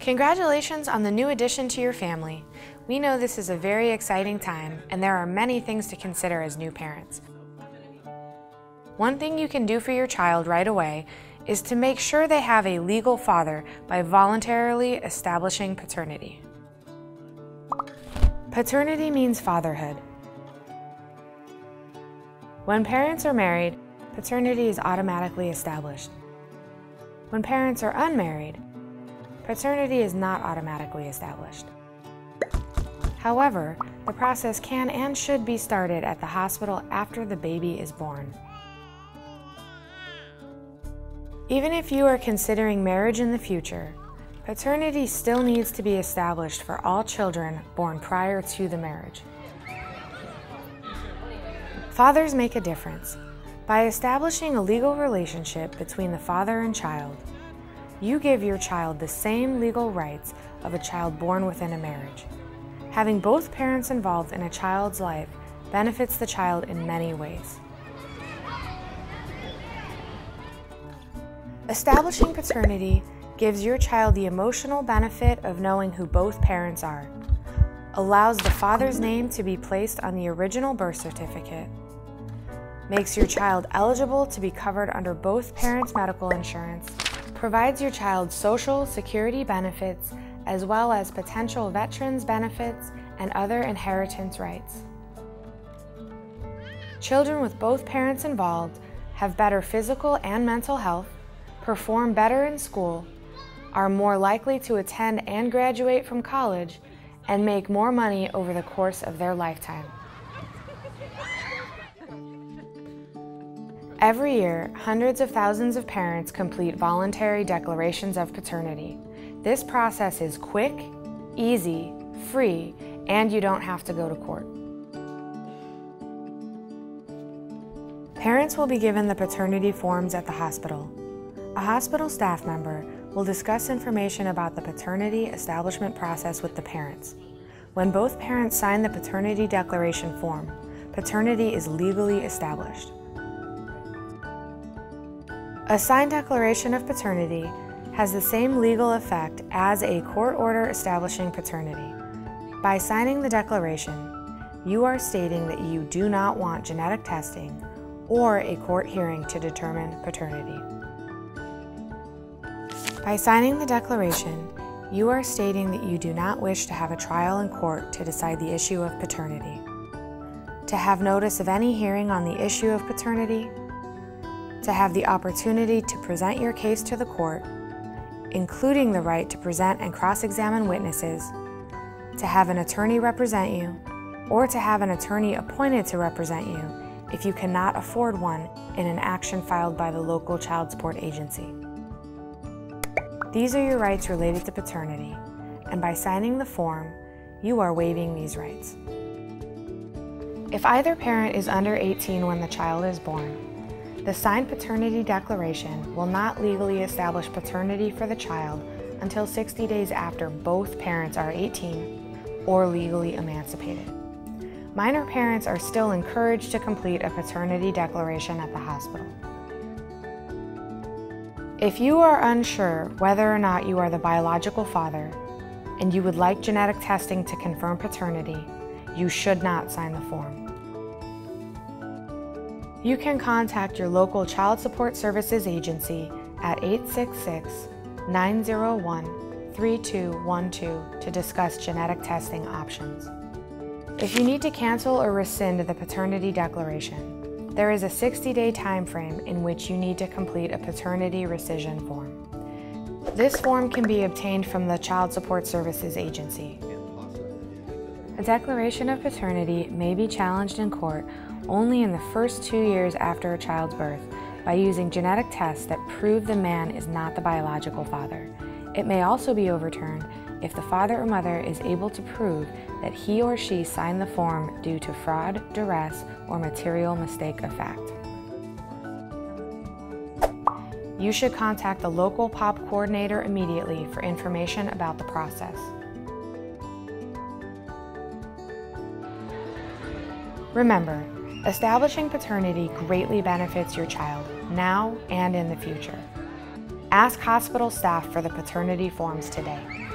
Congratulations on the new addition to your family. We know this is a very exciting time and there are many things to consider as new parents. One thing you can do for your child right away is to make sure they have a legal father by voluntarily establishing paternity. Paternity means fatherhood. When parents are married, paternity is automatically established. When parents are unmarried, paternity is not automatically established. However, the process can and should be started at the hospital after the baby is born. Even if you are considering marriage in the future, paternity still needs to be established for all children born prior to the marriage. Fathers make a difference. By establishing a legal relationship between the father and child, you give your child the same legal rights of a child born within a marriage. Having both parents involved in a child's life benefits the child in many ways. Establishing paternity gives your child the emotional benefit of knowing who both parents are, allows the father's name to be placed on the original birth certificate, makes your child eligible to be covered under both parents' medical insurance, provides your child social security benefits as well as potential veterans benefits and other inheritance rights. Children with both parents involved have better physical and mental health, perform better in school, are more likely to attend and graduate from college, and make more money over the course of their lifetime. Every year, hundreds of thousands of parents complete voluntary declarations of paternity. This process is quick, easy, free, and you don't have to go to court. Parents will be given the paternity forms at the hospital. A hospital staff member will discuss information about the paternity establishment process with the parents. When both parents sign the paternity declaration form, paternity is legally established. A signed declaration of paternity has the same legal effect as a court order establishing paternity. By signing the declaration, you are stating that you do not want genetic testing or a court hearing to determine paternity. By signing the declaration, you are stating that you do not wish to have a trial in court to decide the issue of paternity. To have notice of any hearing on the issue of paternity to have the opportunity to present your case to the court, including the right to present and cross-examine witnesses, to have an attorney represent you, or to have an attorney appointed to represent you if you cannot afford one in an action filed by the local child support agency. These are your rights related to paternity, and by signing the form, you are waiving these rights. If either parent is under 18 when the child is born, the signed paternity declaration will not legally establish paternity for the child until 60 days after both parents are 18 or legally emancipated. Minor parents are still encouraged to complete a paternity declaration at the hospital. If you are unsure whether or not you are the biological father and you would like genetic testing to confirm paternity, you should not sign the form. You can contact your local Child Support Services agency at 866 901 3212 to discuss genetic testing options. If you need to cancel or rescind the paternity declaration, there is a 60-day time frame in which you need to complete a paternity rescission form. This form can be obtained from the Child Support Services Agency. A declaration of paternity may be challenged in court only in the first two years after a child's birth by using genetic tests that prove the man is not the biological father. It may also be overturned if the father or mother is able to prove that he or she signed the form due to fraud, duress, or material mistake of fact. You should contact the local POP coordinator immediately for information about the process. Remember, Establishing paternity greatly benefits your child, now and in the future. Ask hospital staff for the paternity forms today.